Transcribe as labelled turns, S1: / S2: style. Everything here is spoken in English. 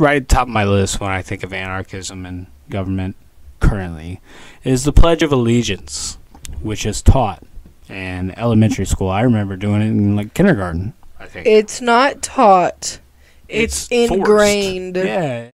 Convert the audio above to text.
S1: right at top of my list when I think of anarchism and government currently is the Pledge of Allegiance, which is taught in elementary school. I remember doing it in like kindergarten. I think
S2: It's not taught. It's,
S1: it's
S2: ingrained.
S1: Yeah,